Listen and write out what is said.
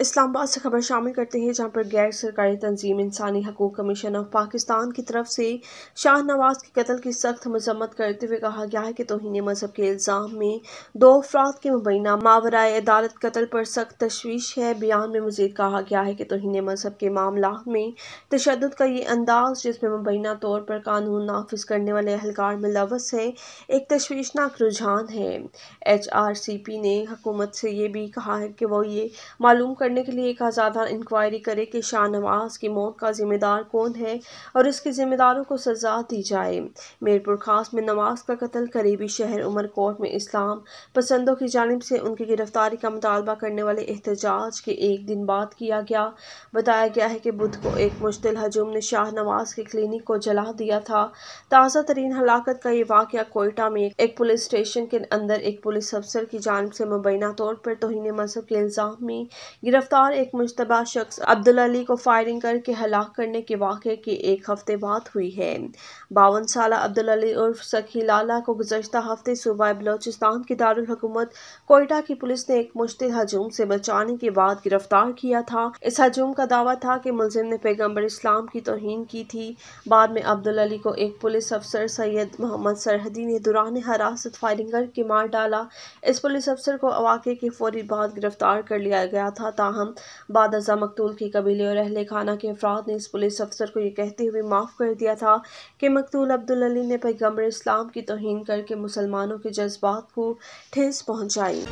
اسلام آباد سے خبر شامل کرتے ہیں، جہاں پر غیر سرکاری تنظیم انسانی حقوق کمیشن آف پاکستان کی طرف سے شاہ نواز کے قتل کی سخت مذمت کرتے ہوئے کہا گیا ہے کہ توہین مذہب کے الزام میں دو افراد کے مبینہ ماورائے عدالت قتل پر سخت تشویش ہے۔ بیان میں مزید کہا گیا ہے کہ توہین مذہب کے معاملات میں تشدد کا یہ انداز، جس میں مبینہ طور پر قانون نافذ کرنے والے اہلکار ملوث ہے ایک تشویشناک رجحان ہے۔ ایچ آر سی پی نے حکومت سے یہ بھی کہا ہے کہ وہ یہ معلوم کر کرنے کے لیے ایک آزادہ انکوائری کرے کہ شاہ نواز کی موت کا ذمہ دار کون ہے اور اس کے ذمہ داروں کو سزا دی جائے۔ میرپور خاص میں نواز کا قتل، قریبی شہر عمر کوٹ میں اسلام پسندوں کی جانب سے ان کی گرفتاری کا مطالبہ کرنے والے احتجاج کے ایک دن بعد کیا گیا۔ بتایا گیا ہے کہ بدھ کو ایک مشتل ہجوم نے شاہ نواز کے کلینک کو جلا دیا تھا۔ تازہ ترین ہلاکت کا یہ واقعہ کوئٹہ میں ایک پولیس اسٹیشن کے اندر ایک پولیس افسر کی جانب سے مبینہ طور پر توہین مذہب کے الزام میں گرفتار گرفتار ایک مشتبہ شخص عبدالعلی کو فائرنگ کر کے ہلاک کرنے کے واقعے کی ایک ہفتے بعد ہوئی ہے۔ باون سالہ عبدالعلی عرف سکھی لالا کو گزشتہ ہفتے صوبہ بلوچستان کی دارالحکومت کوئٹہ کی پولیس نے ایک مشتل ہجوم سے بچانے کے بعد گرفتار کیا تھا۔ اس ہجوم کا دعویٰ تھا کہ ملزم نے پیغمبر اسلام کی توہین کی تھی۔ بعد میں عبدالعلی کو ایک پولیس افسر سید محمد سرحدی نے دوران حراست فائرنگ کر کے مار ڈالا۔ اس پولیس افسر کو واقعے کے فوری بعد گرفتار کر لیا گیا تھا۔ تاہم، بعد ازاں مقتول کے قبیلے اور اہل خانہ کے افراد نے اس پولیس افسر کو یہ کہتے ہوئے معاف کر دیا تھا کہ مقتول عبدالعلی نے پیغمبر اسلام کی توہین کر کے مسلمانوں کے جذبات کو ٹھیس پہنچائی۔